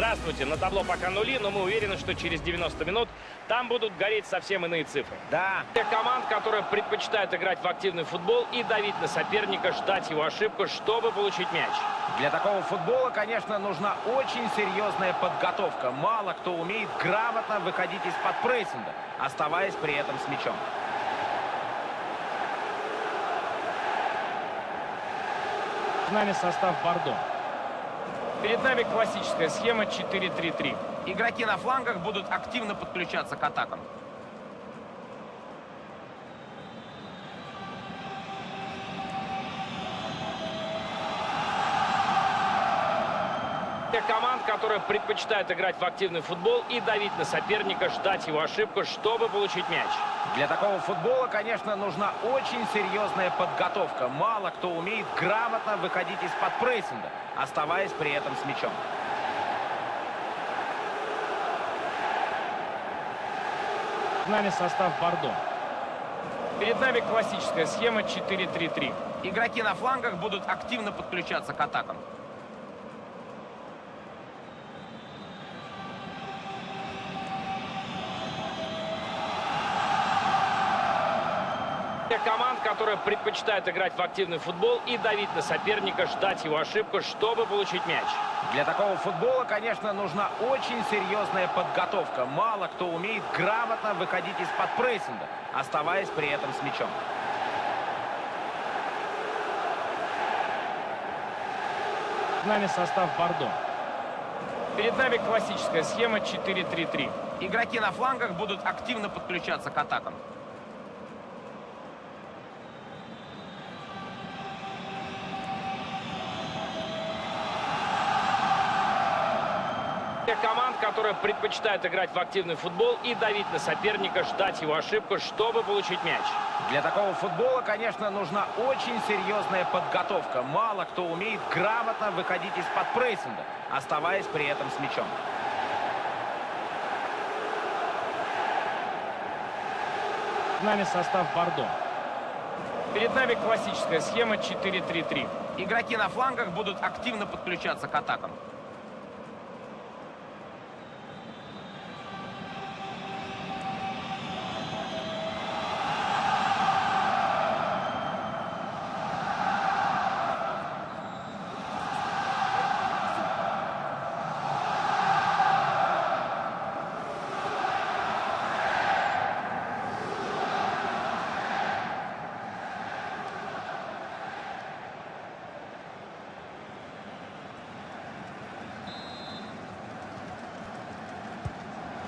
Здравствуйте, на табло пока нули, но мы уверены, что через 90 минут там будут гореть совсем иные цифры. Да, Те команд, которые предпочитают играть в активный футбол и давить на соперника, ждать его ошибку, чтобы получить мяч. для такого футбола, конечно, нужна очень серьезная подготовка. Мало кто умеет грамотно выходить из-под прессинга, оставаясь при этом с мячом. С нами состав Бордо. Перед нами классическая схема 4-3-3. Игроки на флангах будут активно подключаться к атакам. Тех команд, которые предпочитают играть в активный футбол и давить на соперника, ждать его ошибку, чтобы получить мяч. Для такого футбола, конечно, нужна очень серьезная подготовка. Мало кто умеет грамотно выходить из-под прессинга, оставаясь при этом с мячом. С нами состав Бордо. Перед нами классическая схема 4-3-3. Игроки на флангах будут активно подключаться к атакам. Команд, которые предпочитают играть в активный футбол и давить на соперника, ждать его ошибку, чтобы получить мяч. Для такого футбола, конечно, нужна очень серьезная подготовка. Мало кто умеет грамотно выходить из-под прессинга, оставаясь при этом с мячом. С нами состав Бордо. Перед нами классическая схема 4-3-3. Игроки на флангах будут активно подключаться к атакам. Тех команд, которые предпочитают играть в активный футбол и давить на соперника, ждать его ошибку, чтобы получить мяч. Для такого футбола, конечно, нужна очень серьезная подготовка. Мало кто умеет грамотно выходить из-под прессинга, оставаясь при этом с мячом. С нами состав Бордо. Перед нами классическая схема 4-3-3. Игроки на флангах будут активно подключаться к атакам.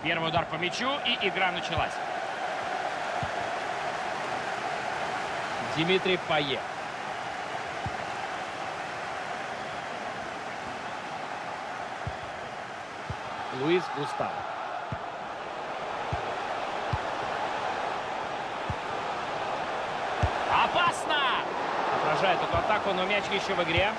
Первый удар по мячу и игра началась. Дмитрий Пае. Луис Густаво. Опасно! Отражает эту атаку, но мяч еще в игре.